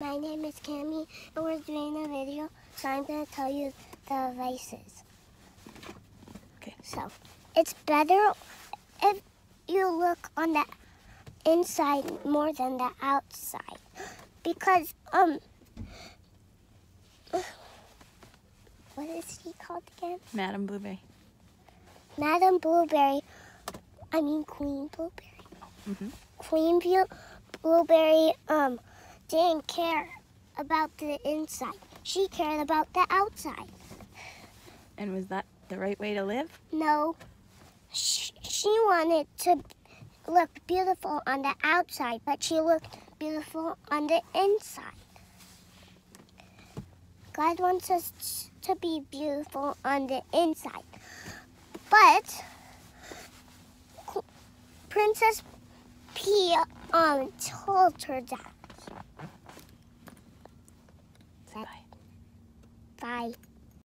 My name is Cami, and we're doing a video, so I'm going to tell you the vices. Okay. So, it's better if you look on the inside more than the outside. Because, um, what is he called again? Madam Blueberry. Madam Blueberry, I mean Queen Blueberry. Mhm. Queen View Blueberry um didn't care about the inside. She cared about the outside. And was that the right way to live? No, she, she wanted to look beautiful on the outside, but she looked beautiful on the inside. God wants us to be beautiful on the inside. But Princess P um, told her that. Bye. Bye.